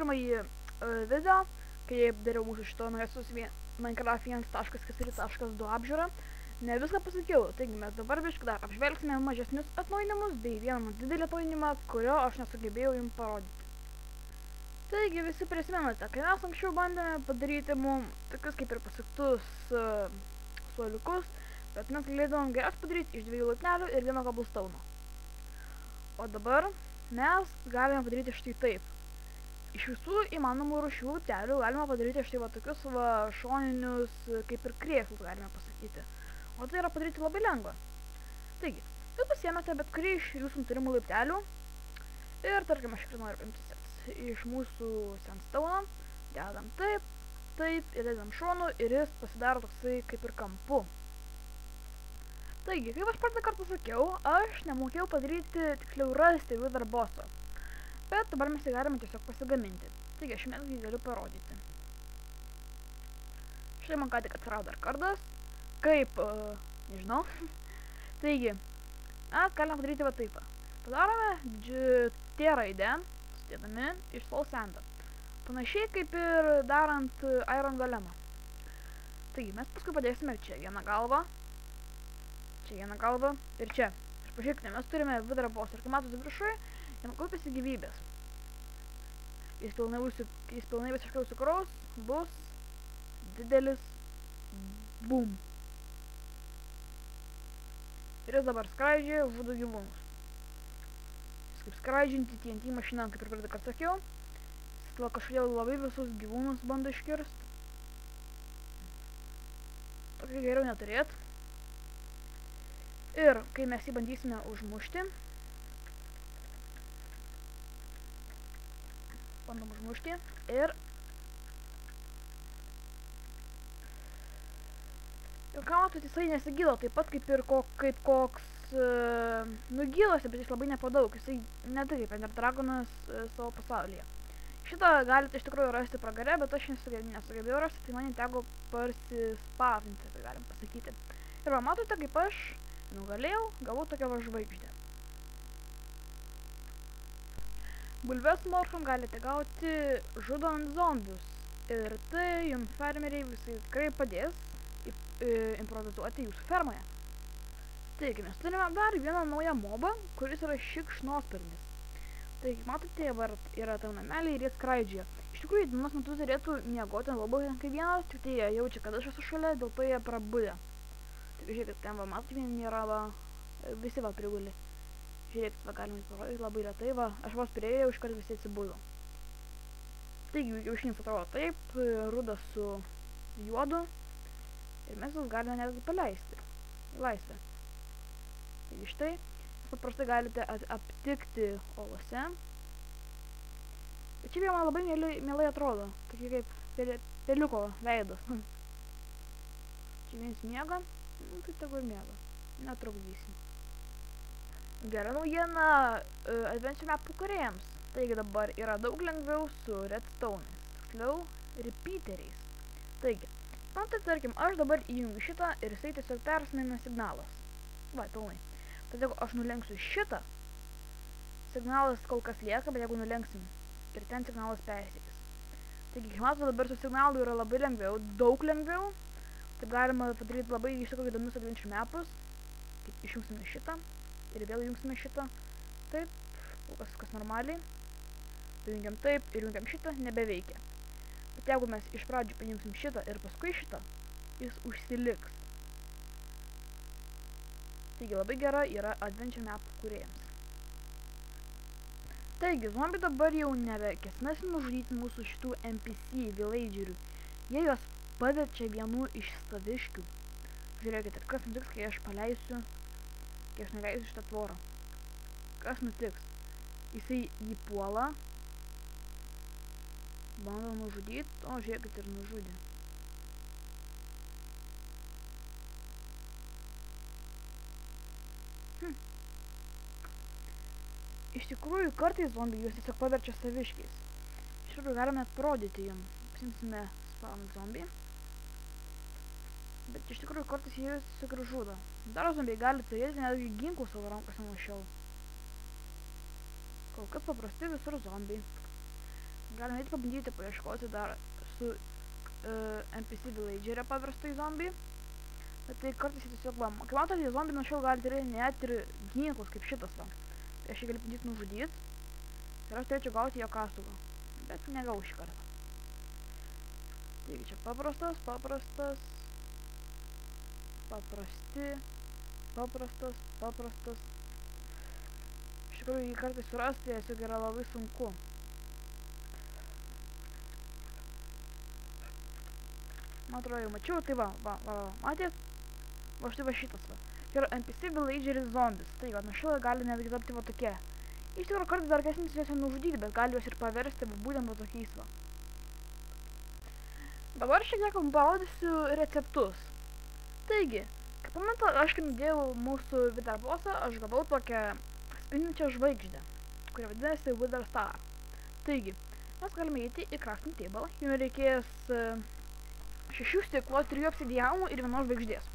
pirmąjį uh, video, kai dariau mūsų šito naujasis Minecraft 1.4.2 apžiūrą. Ne viską pasakiau, taigi mes dabar biškai dar apžvelgsime mažesnius atnaujinimus bei vieną didelį atnaujinimą, kurio aš nesugebėjau jums parodyti. Taigi visi prisimenate, kai mes anksčiau bandėme padaryti mums tokius kaip ir pasaktus uh, suoliukus, bet mes galėdavom geriausiai padaryti iš dviejų laiptelių ir vieno kabulstauno. O dabar mes galime padaryti štai taip. Iš visų įmanomų rušių laiptelių galima padaryti štai va tokius va šoninius kaip ir krėslus galime pasakyti. O tai yra padaryti labai lengva. Taigi, jūs pasiemate bet kurį iš jūsų turimų laiptelių ir tarkim aš tikrai noriu imtis iš mūsų sandstone, dedam taip, taip ir dedam šonu ir jis pasidaro toksai kaip ir kampu. Taigi, kaip aš praeitą kartą sakiau, aš nemokėjau padaryti, tiksliau rasti Wither bosso. Bet dabar mes jį galime tiesiog pasigaminti. Taigi, aš jums jį galiu parodyti. Štai man ką tik atsirado dar kardas. Kaip, uh, nežinau. Taigi, mes galime padaryti va taip. Padarome T raidę, sudėdami iš Soul Sandą. Panašiai kaip ir darant Iron Golemą. Taigi, mes paskui padėsime čia vieną galvą, čia vieną galvą ir čia. Ir pažiūrėkite, mes turime vidurą bosą ir kai matote viršuje, jam kaupiasi gyvybės. Jis pilnai, užsi, jis pilnai visiškai užsikraus, bus didelis bum. Ir jis dabar skraidžia, žudo gyvūnus. Jis kaip skraidžianti TNT mašina, kaip ir pradė, kad sakiau. Jis kažkodėl labai visus gyvūnus bando iškirst. Tokį geriau neturėt. Ir kai mes jį bandysime užmušti, bandom užmušti ir ir ką matot, jisai nesigydo, taip pat kaip ir kok, kaip koks uh, nugydosi, bet jis labai nepadaug, jisai neturi kaip Ender Dragonas uh, savo pasaulyje. Šitą galite iš tikrųjų rasti pragare, bet aš nesugebėjau rasti, tai man teko parsispavinti, tai galim pasakyti. Ir va, matote, kaip aš nugalėjau, gavau tokią va žvaigždę. Bulves morfom galite gauti žudant zombius. Ir tai jums fermeriai visai tikrai padės improvizuoti jūsų fermoje. Taigi, mes turime dar vieną naują mobą, kuris yra šikšnosparnis. Taigi, matote, yra tam nameliai ir jie skraidžia. Iš tikrųjų, dienos metu turėtų miegoti labai kaip vienas, tik tai jie jaučia, kad aš esu šalia, dėl to jie prabudę. Tik žiūrėkit, ten va, matot, vieni yra va, visi va priguli. Žiūrėkit, va, galima parodyti labai retai, va, aš vos prieėjau, iškart visi atsibudo. Taigi, kiaušinis atrodo taip, rudas su juodu. Ir mes jūs galime netgi paleisti laisvę. Taigi štai, paprastai galite aptikti olose. Bet čia man labai mielai, mielai atrodo, tokie kaip peliuko veidas. čia vienas miega, nu, tai tegu miega, netrukdysim. Gera naujiena uh, Adventure mapų kuriejams. Taigi dabar yra daug lengviau su redstone, tiksliau, repeateriais. Taigi, man tai tarkim, aš dabar įjungiu šitą ir jisai tiesiog persmaina signalas. Va, pilnai. Bet jeigu aš nulenksiu šitą, signalas kol kas lieka, bet jeigu nulenksim ir ten signalas persikis. Taigi, matote, dabar su signalu yra labai lengviau, daug lengviau. Taip galima padaryti labai iš tikrųjų įdomius adventure mapus. Kaip išjungsime šitą ir vėl jungsime šitą. Taip, kas, kas normaliai. Jungiam taip ir jungiam šitą, nebeveikia. Bet jeigu mes iš pradžių pajungsim šitą ir paskui šitą, jis užsiliks. Taigi labai gera yra adventure map kūrėjams. Taigi, zombi dabar jau nebekesnasi nužudyti mūsų šitų NPC villagerių. Jie juos paverčia vienu iš saviškių. Žiūrėkite, kas nutiks, kai aš paleisiu, kai aš nuleisiu šitą tvorą. Kas nutiks? Jisai jį puola, bando nužudyti, o žiūrėkit ir nužudė. Hm. Iš tikrųjų, kartais zombiai juos tiesiog paverčia saviškiais. Iš tikrųjų, galime parodyti jam. Pasimsime spawn zombie. Bet iš tikrųjų, kartais jie juos tiesiog ir žudo. Dar zombiai gali turėti netgi ginklų savo rankose šiol. Kol kas paprasti visur zombiai. Galime eiti pabandyti paieškoti dar su uh, NPC villagerio paversto į zombį. Bet tai kartais tiesiog, va, kai matote, zombiai nuo šiol gali turėti net ir ginklus kaip šitas, va. Tai aš jį galiu bandyti nužudyti. Ir aš turėčiau gauti jo kastuvą. Bet negau šį kartą. Taigi čia paprastas, paprastas, paprasti, paprastas, paprastas. Iš tikrųjų, jį kartais surasti tiesiog yra labai sunku. Man atrodo, jau mačiau, tai va, va, va, va, matėt? Va štai va šitas va. Tai yra NPC villageris zombis. Tai va, nuo šiol gali netgi tapti va tokie. Iš tikrųjų, kartais dar kesnis juos nužudyti, bet gali juos ir paversti va, būtent va tokiais va. Dabar šiek tiek parodysiu receptus. Taigi, kaip pamenat, aš kai nudėjau mūsų vidarbosą, aš gavau tokią spindinčią žvaigždę, kuri vadinasi Wither Star. Taigi, mes galime įti į crafting table, jums reikės šešių stiklo, trijų obsidianų ir vienos žvaigždės.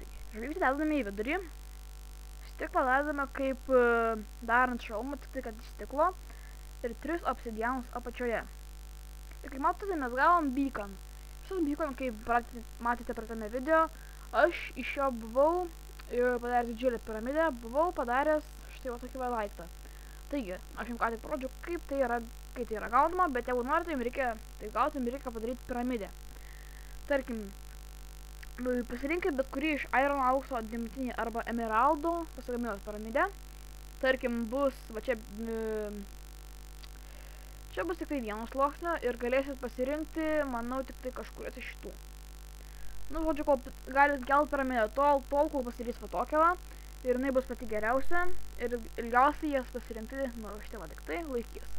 Taigi, žvaigždę dedame į vidurį, stiklą dedame kaip darant šalmą, tik tai kad iš stiklo, ir tris obsidianus apačioje. Ir kaip matote, mes gavom beacon. Šis beacon, kaip matėte pratame video, aš iš jo buvau ir padaręs didžiulę piramidę, buvau padaręs štai va tokį va daiktą. Taigi, aš jums ką tik parodžiau, kaip tai yra, kaip tai yra gaunama, bet jeigu norite, jums reikia tai gauti, jums reikia padaryti piramidę. Tarkim, pasirinkit bet kurį iš Iron aukso, dimtinį arba emeraldo pasigaminus piramidę. Tarkim, bus, va čia, čia bus tik tai vienas sluoksnio ir galėsit pasirinkti, manau, tik tai kažkurias iš šitų. Nu, žodžiu, kol galit gelt piramidę tol, tol, kol pasirys va ir jinai bus pati geriausia ir ilgiausiai jas pasirinkti, nu, šitai va tik tai laikys.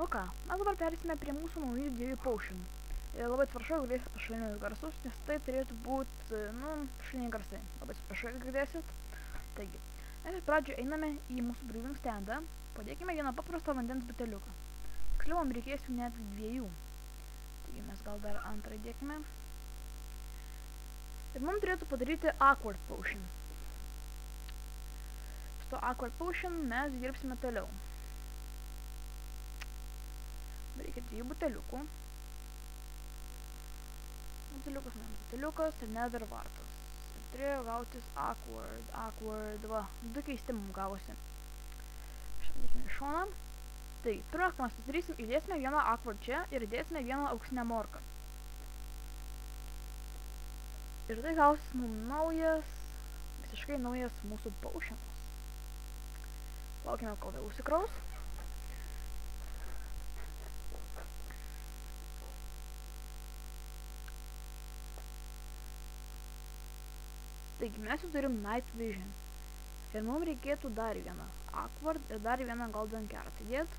O ką, mes dabar perėsime prie mūsų naujų dviejų paušinų. Ir labai atsiprašau, girdėsit pašalinius garsus, nes tai turėtų būti, nu, pašaliniai garsai. Labai atsiprašau, girdėsit. Taigi, mes iš pradžio einame į mūsų brewing standą, padėkime vieną paprastą vandens buteliuką. Tiksliau, man reikės jų net dviejų. Taigi mes gal dar antrą įdėkime. Ir mums turėtų padaryti awkward potion to Awkward Potion mes dirbsime toliau. Reikia dviejų buteliukų. Buteliukas, ne, buteliukas ir Nether vartas. Ir turėjo gautis Awkward, Awkward, va, du keisti mums gavosi. Šoną. Tai, mes padarysim, įdėsime vieną Awkward čia ir įdėsime vieną auksinę morką. Ir tai gausis mums naujas, visiškai naujas mūsų potionas. Laukime, kol vėl užsikraus. Taigi mes jau turim Night Vision. Ir mums reikėtų dar vieną Awkward ir dar vieną Golden Carrot įdėt.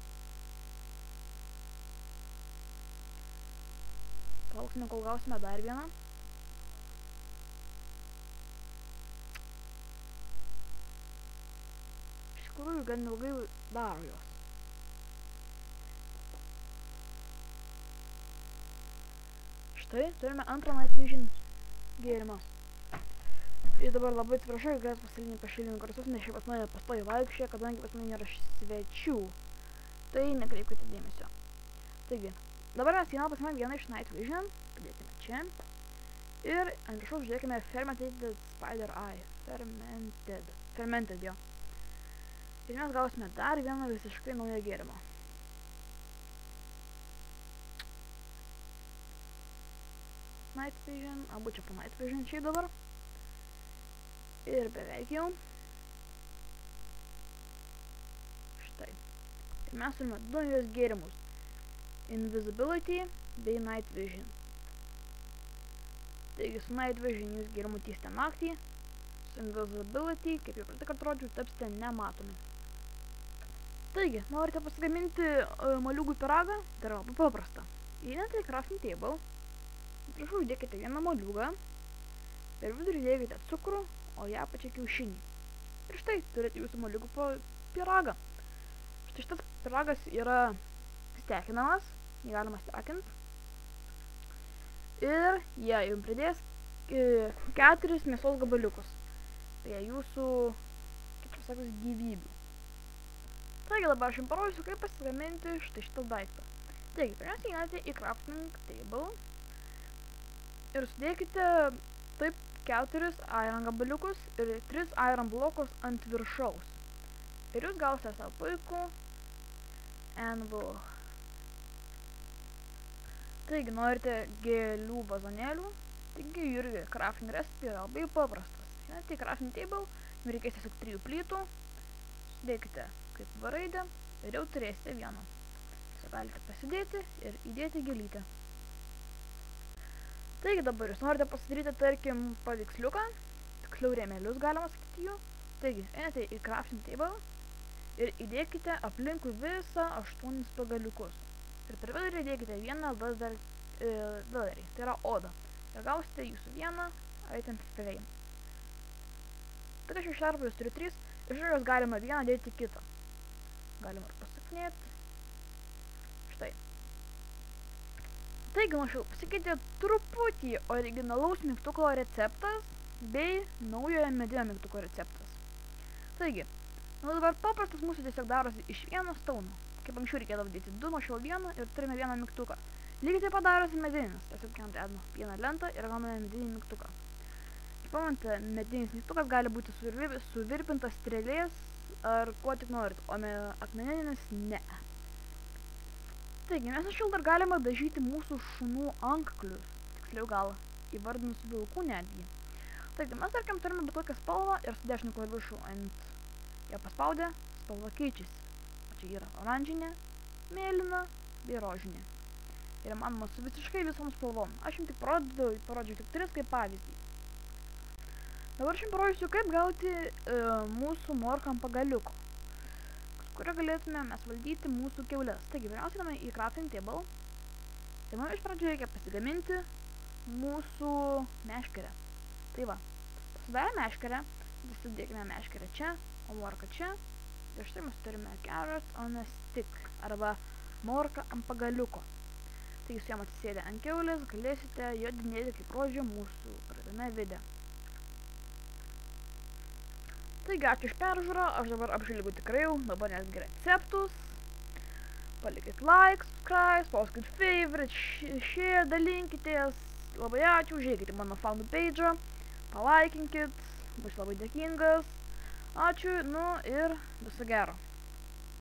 Palauksime, kol gausime dar vieną. tikrųjų gan ilgai daro jos. Štai, turime antrą Night Vision gėrimą. Ir dabar labai atsiprašau, galės pasilinį pašilinių garsus, nes šiaip pas mane pastoji vaikščia, kadangi pas mane nėra svečių. Tai nekreipkite dėmesio. Taigi, dabar mes vieną pasimėm vieną iš Night Vision, padėkime čia. Ir ant viršaus žiūrėkime Fermented Spider Eye. Fermented. Fermented jo. Ir mes gausime dar vieną visiškai naują gėrimą. Night Vision, abu čia po Night Vision šiaip dabar. Ir beveik jau. Štai. Ir mes turime du naujus gėrimus. Invisibility bei Night Vision. Taigi su Night Vision jūs geriau matysite naktį, su Invisibility, kaip jau praeitą kartą rodžiau, tapsite nematomi. Taigi, norite pasigaminti uh, moliūgų piragą? Tai yra labai paprasta. Įeinate į crafting table, prašau įdėkite vieną moliūgą, per vidurį įdėkite cukrų, o ją pačią kiaušinį. Ir štai turite jūsų moliūgų piragą. Štai šitas piragas yra stekinamas, jį galima stekint. Ir jie jums pridės e, keturis mėsos gabaliukus prie jūsų, kaip čia sakus, gyvybių. Taigi dabar aš jums parodysiu, kaip pasigaminti štai šitą daiktą. Taigi, pirmiausia, einate į crafting table ir sudėkite taip keturis iron gabaliukus ir tris iron blokus ant viršaus. Ir jūs gausite savo puikų anvil. Taigi, norite gėlių vazonėlių, taigi irgi crafting recipe yra labai paprastas. Einate į crafting table, reikės tiesiog trijų plytų, sudėkite kaip varaidę ir jau turėsite vieną. Tiesiog galite pasidėti ir įdėti gėlytę. Taigi dabar jūs norite pasidaryti, tarkim, paveiksliuką, tiksliau rėmelius galima sakyti jų. Taigi, einate į crafting table ir įdėkite aplinkui visą aštuonis pagaliukus. Ir per vidurį įdėkite vieną laserį, e, laserį, tai yra odą. Ir gausite jūsų vieną item frame. Tik aš iš šarpų jūs turiu trys, iš jos galima vieną dėti kitą. Galima ir pasaknėti. Štai. Taigi, nuošiau, pasikeitė truputį originalaus mygtuko receptas bei naujojo medinio mygtuko receptas. Taigi, nu dabar paprastas mūsų tiesiog darosi iš vieno stauno. Kaip anksčiau reikėdavo dėti du, nuo šiol vieną ir turime vieną mygtuką. Lygiai taip pat darosi medinis. Tiesiog ant edno vieną lentą ir gauname medinį mygtuką. Kaip pamate, medinis mygtukas gali būti suvirpintas strėlės ar kuo tik norit, o akmeninis ne. Taigi, mes anksčiau dar galime dažyti mūsų šunų ankaklius, tiksliau gal įvardinus vilkų netgi. Taigi, mes tarkim turime bet kokią spalvą ir su dešiniu klavišu ant ją paspaudę, spalva keičiasi. O čia yra oranžinė, mėlyna bei rožinė. Ir manoma su visiškai visom spalvom. Aš jums tik parodžiau, parodžiau tik tris kaip pavyzdį. Dabar aš jums parodysiu, kaip gauti e, mūsų morką ant pagaliuko kurio galėtume mes valdyti mūsų keulės. Taigi, pirmiausia, einame į crafting table. Tai mums iš pradžių reikia pasigaminti mūsų meškerę. Tai va, pasidarę meškerę, sudėkime meškerę čia, o morką čia. Ir štai mes turime carrot on a stick, arba morką ant pagaliuko. Tai jūs jam atsisėdę ant keulės, galėsite jodinėti kaip rodžio mūsų pradame video. Taigi, ačiū iš peržiūrą, aš dabar apžilgiu tikrai jau, dabar netgi receptus. Palikit like, subscribe, spauskit favorite, share, dalinkitės. Labai ačiū, žiūrėkite mano fanų page, palaikinkit, bus labai dėkingas. Ačiū, nu ir viso gero.